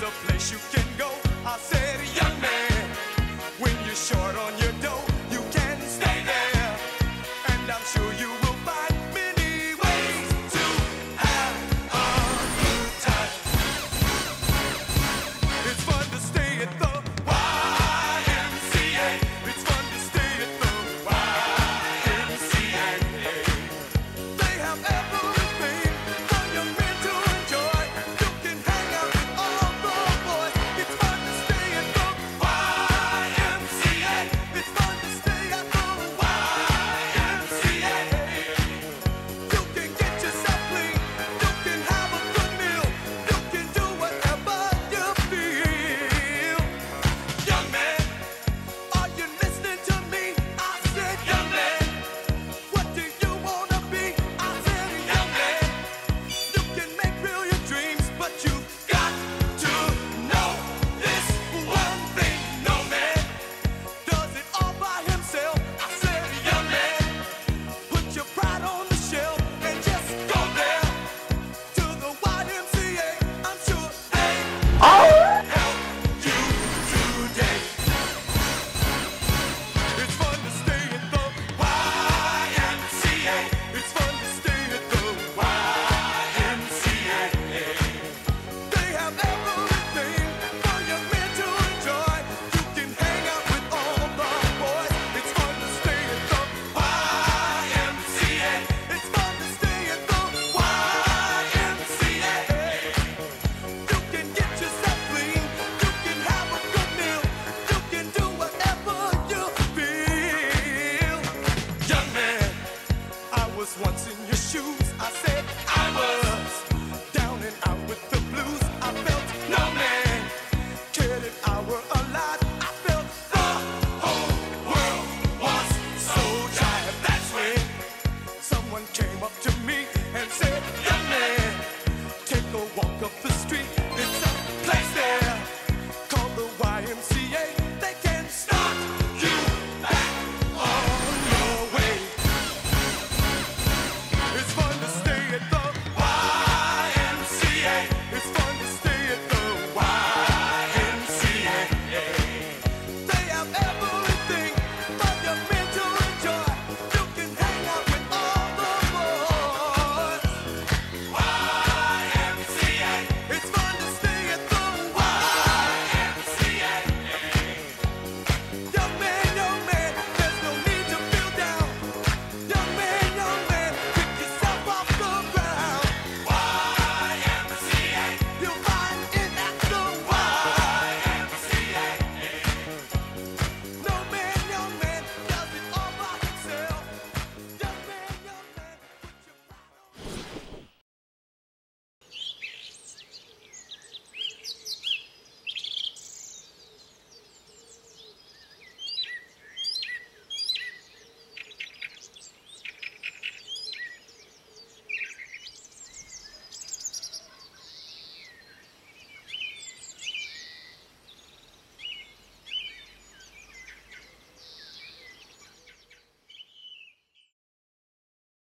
There's a place you can go. I said, young man, when you're short on your dough, you can stay there. And I'm sure you will find many ways to have a good time. It's fun to stay at the YMCA. It's fun to stay at the YMCA. They have everything. Up to